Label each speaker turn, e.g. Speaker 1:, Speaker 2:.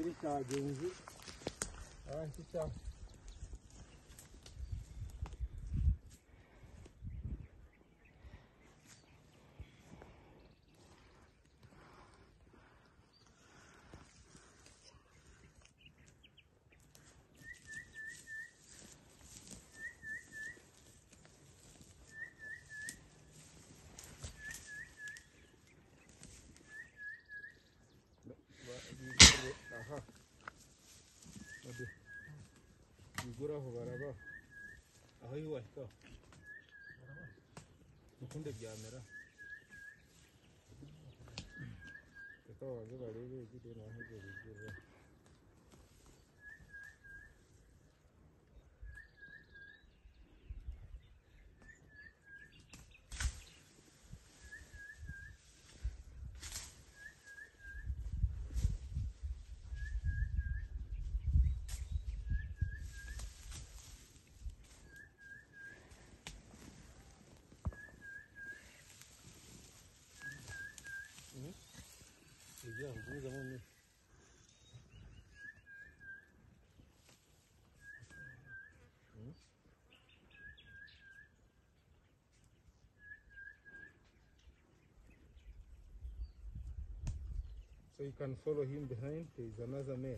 Speaker 1: Kilit ağacımızı. Antikam Aha. Hadi. Yugura ho baraba. Aho yuwa ko. Mukunde byamera. Kato wange barebe kidera aho byo bigura. So you can follow him behind. There is another male.